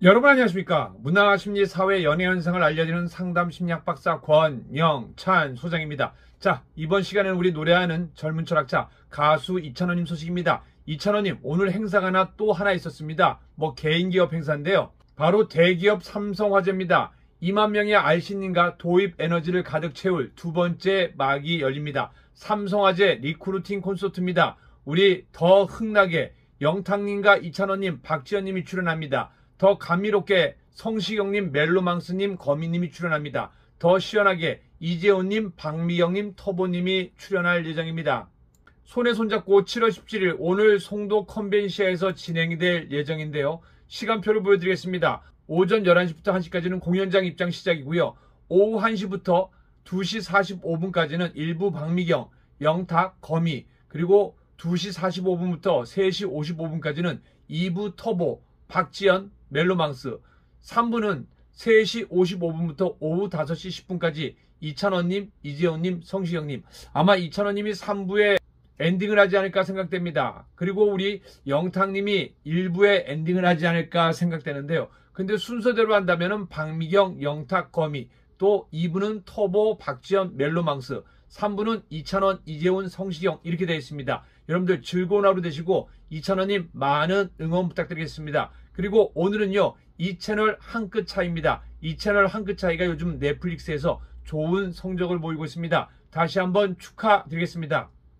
여러분 안녕하십니까 문화 심리 사회 연애 현상을 알려주는 상담 심리학 박사 권영찬 소장입니다. 자 이번 시간에는 우리 노래하는 젊은 철학자 가수 이찬원님 소식입니다. 이찬원님 오늘 행사가 하나 또 하나 있었습니다. 뭐 개인기업 행사인데요. 바로 대기업 삼성화재입니다. 2만 명의 RC님과 도입 에너지를 가득 채울 두 번째 막이 열립니다. 삼성화재 리크루팅 콘서트입니다. 우리 더 흥나게 영탁님과 이찬원님, 박지현님이 출연합니다. 더 감미롭게 성시경님, 멜로망스님, 거미님이 출연합니다. 더 시원하게 이재훈님, 박미영님, 터보님이 출연할 예정입니다. 손에 손잡고 7월 17일 오늘 송도 컨벤시아에서 진행이 될 예정인데요. 시간표를 보여드리겠습니다. 오전 11시부터 1시까지는 공연장 입장 시작이고요. 오후 1시부터 2시 45분까지는 일부 박미경, 영탁, 거미, 그리고 2시 45분부터 3시 55분까지는 2부 터보, 박지연, 멜로망스 3부는 3시 55분부터 오후 5시 10분까지 이찬원님, 이재훈님, 성시경님 아마 이찬원님이 3부에 엔딩을 하지 않을까 생각됩니다. 그리고 우리 영탁님이 1부에 엔딩을 하지 않을까 생각되는데요. 근데 순서대로 한다면 박미경, 영탁, 거미 또 2부는 터보, 박지연, 멜로망스 3부는 이찬원, 이재훈, 성시경 이렇게 되어 있습니다. 여러분들 즐거운 하루 되시고 이찬원님 많은 응원 부탁드리겠습니다. 그리고 오늘은요 이 채널 한 끗 차이입니다. 이 채널 한 끗 차이가 요즘 넷플릭스에서 좋은 성적을 보이고 있습니다. 다시 한번 축하드리겠습니다.